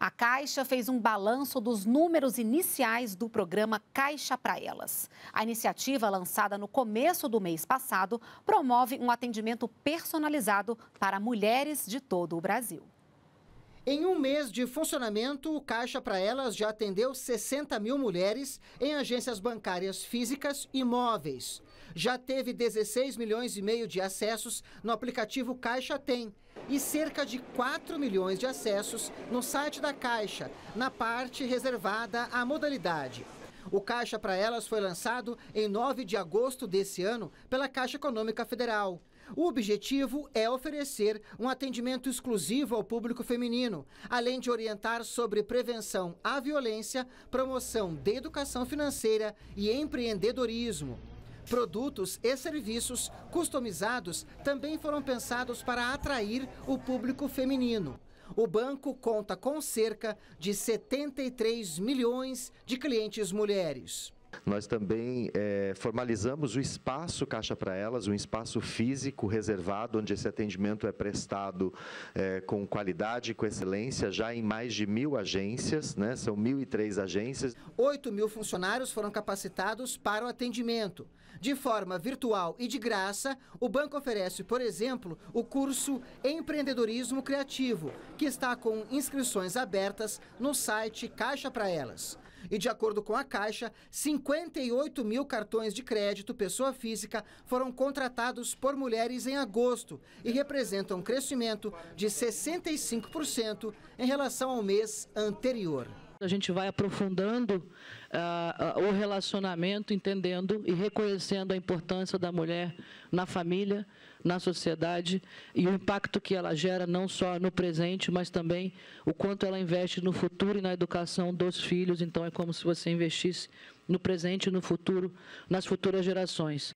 A Caixa fez um balanço dos números iniciais do programa Caixa para Elas. A iniciativa, lançada no começo do mês passado, promove um atendimento personalizado para mulheres de todo o Brasil. Em um mês de funcionamento, o Caixa para Elas já atendeu 60 mil mulheres em agências bancárias físicas e móveis. Já teve 16 milhões e meio de acessos no aplicativo Caixa Tem e cerca de 4 milhões de acessos no site da Caixa, na parte reservada à modalidade. O Caixa para Elas foi lançado em 9 de agosto desse ano pela Caixa Econômica Federal. O objetivo é oferecer um atendimento exclusivo ao público feminino, além de orientar sobre prevenção à violência, promoção de educação financeira e empreendedorismo. Produtos e serviços customizados também foram pensados para atrair o público feminino. O banco conta com cerca de 73 milhões de clientes mulheres. Nós também é, formalizamos o espaço Caixa para Elas, um espaço físico reservado, onde esse atendimento é prestado é, com qualidade e com excelência, já em mais de mil agências, né? são 1.003 agências. 8 mil funcionários foram capacitados para o atendimento. De forma virtual e de graça, o banco oferece, por exemplo, o curso Empreendedorismo Criativo, que está com inscrições abertas no site Caixa para Elas. E de acordo com a Caixa, 58 mil cartões de crédito pessoa física foram contratados por mulheres em agosto e representam um crescimento de 65% em relação ao mês anterior. A gente vai aprofundando uh, uh, o relacionamento, entendendo e reconhecendo a importância da mulher na família, na sociedade e o impacto que ela gera não só no presente, mas também o quanto ela investe no futuro e na educação dos filhos. Então é como se você investisse no presente e no futuro, nas futuras gerações.